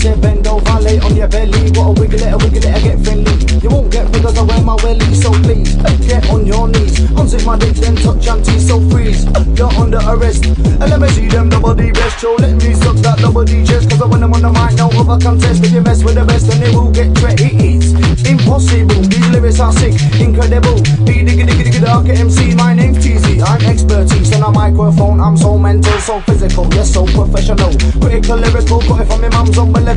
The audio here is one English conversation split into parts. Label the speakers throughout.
Speaker 1: say bend over, lay on your belly. What a wiggle it, a wiggle it, I get friendly. You won't get because I wear my welly, so please get on your knees. Unzip my dick, then touch and tease, so freeze. You're under arrest. And let me see them double D best show. Let me suck that double D chest, cause I when I'm on the mic, no other contest. If you mess with the best, then they will get tricked. It is impossible. These lyrics are sick, incredible. Diggy diggy diggy diggy dark MC. My name's TZ. I'm expertise on a microphone. I'm so mental, so physical, yes, so professional. Critical, lyrical, got it from my mum's umbilical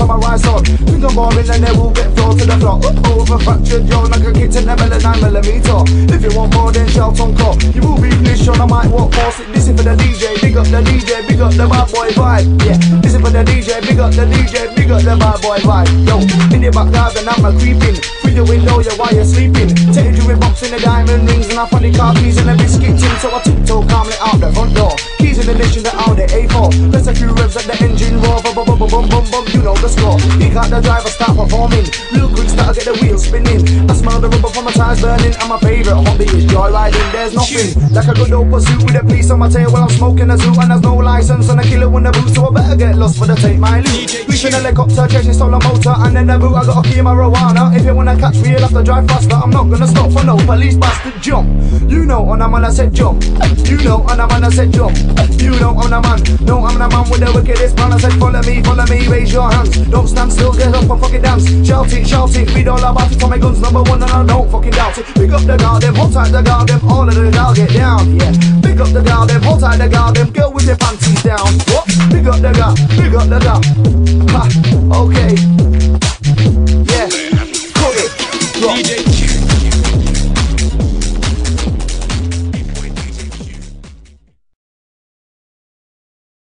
Speaker 1: of a samurai sword. Think I'm boring, and they will get thrown to the floor. Over fractured jaw, like a kid in the middle 9 millimeter. If you want more, then shout on call. You will be glitch on mic, what force it? This for the DJ. Big up the DJ, big up the bad boy vibe. Yeah, is for the DJ. Big up the DJ, big up the bad boy vibe. Yo, in the back garden, I'm a creeping. Through the window, yeah, while you're sleeping. Take you with box in the diamond rings, and I find the car keys in the biscuit tin. So I tiptoe calmly out the front door. Keys in the ignition, the Audi A4. Press a few revs at the engine roar. Bum, bum, bum, bum, bum, bum, you know the score. Pick out the driver, start performing. Real quick, start get the wheels spinning. I smell the rubber from my tires burning, and my favorite hobby is joyriding. There's nothing like a good old pursuit with a piece on my tail while I'm smoking a zoo, and there's no license and a killer in the boot, so I better get lost for the take my loot. Reaching a helicopter, chasing stolen motor, and then the boot I got a key marijuana. If you wanna catch me, you'll have to drive faster. I'm not gonna stop for no police bastard jump. You know, and I'm on I said jump. You know, and I'm on I said jump. You know, I'm the man. No, I'm the man with the wickedest plan. I said follow me, follow me, raise your hands. Don't stand still, get up and fucking dance. Shout it, shout it, read all about it. Tommy Guns number one, and I don't fucking doubt it. Pick up the guard, them, hold tight the guard, them, all of it, I'll get down, yeah. Pick up the gal, then hold tight the gal, then girl with their panties down. Whoop, pick up the gal, pick up the gal. Ha, okay. Yeah, cook it, drop. DJ